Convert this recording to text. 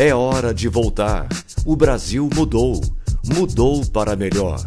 É hora de voltar. O Brasil mudou. Mudou para melhor.